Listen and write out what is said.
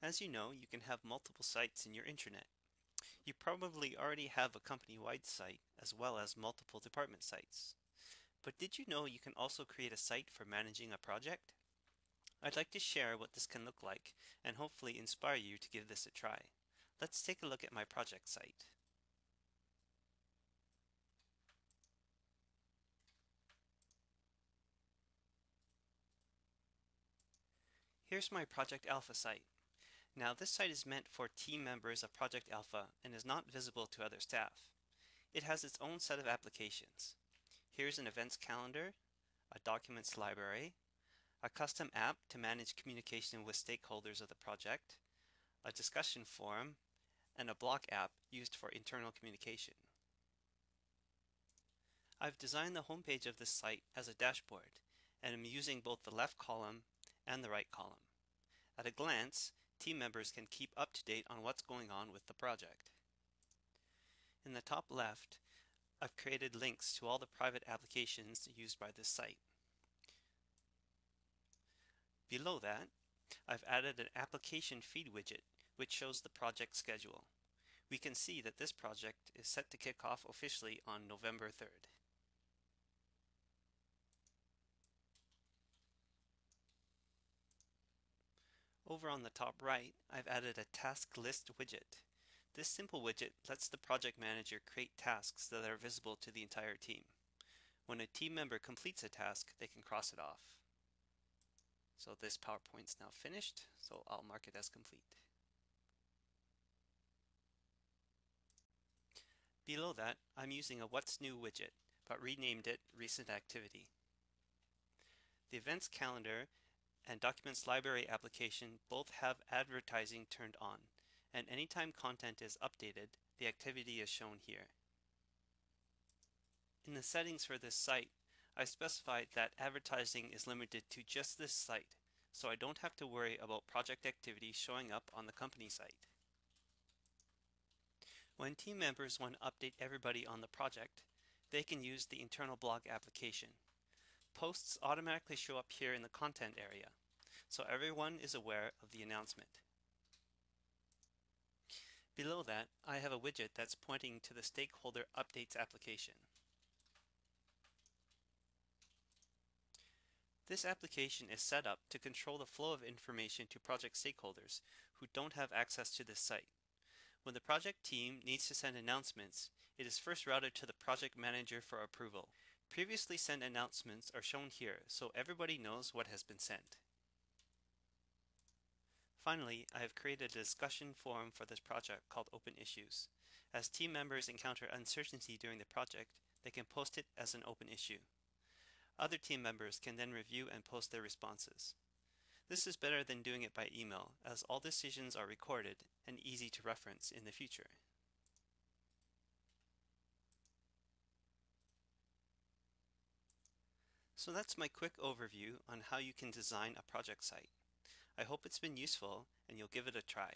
As you know, you can have multiple sites in your intranet. You probably already have a company-wide site as well as multiple department sites. But did you know you can also create a site for managing a project? I'd like to share what this can look like and hopefully inspire you to give this a try. Let's take a look at my project site. Here's my Project Alpha site. Now this site is meant for team members of Project Alpha and is not visible to other staff. It has its own set of applications. Here's an events calendar, a documents library, a custom app to manage communication with stakeholders of the project, a discussion forum, and a blog app used for internal communication. I've designed the homepage of this site as a dashboard and am using both the left column and the right column. At a glance, team members can keep up to date on what's going on with the project. In the top left, I've created links to all the private applications used by this site. Below that, I've added an application feed widget which shows the project schedule. We can see that this project is set to kick off officially on November 3rd. Over on the top right, I've added a task list widget. This simple widget lets the project manager create tasks that are visible to the entire team. When a team member completes a task, they can cross it off. So this PowerPoint's now finished, so I'll mark it as complete. Below that, I'm using a What's New widget, but renamed it Recent Activity. The events calendar and Documents Library application both have advertising turned on, and anytime content is updated, the activity is shown here. In the settings for this site, I specified that advertising is limited to just this site, so I don't have to worry about project activity showing up on the company site. When team members want to update everybody on the project, they can use the internal blog application. Posts automatically show up here in the content area, so everyone is aware of the announcement. Below that, I have a widget that's pointing to the Stakeholder Updates application. This application is set up to control the flow of information to project stakeholders who don't have access to this site. When the project team needs to send announcements, it is first routed to the project manager for approval. Previously sent announcements are shown here so everybody knows what has been sent. Finally, I have created a discussion forum for this project called Open Issues. As team members encounter uncertainty during the project, they can post it as an open issue. Other team members can then review and post their responses. This is better than doing it by email, as all decisions are recorded and easy to reference in the future. So that's my quick overview on how you can design a project site. I hope it's been useful and you'll give it a try.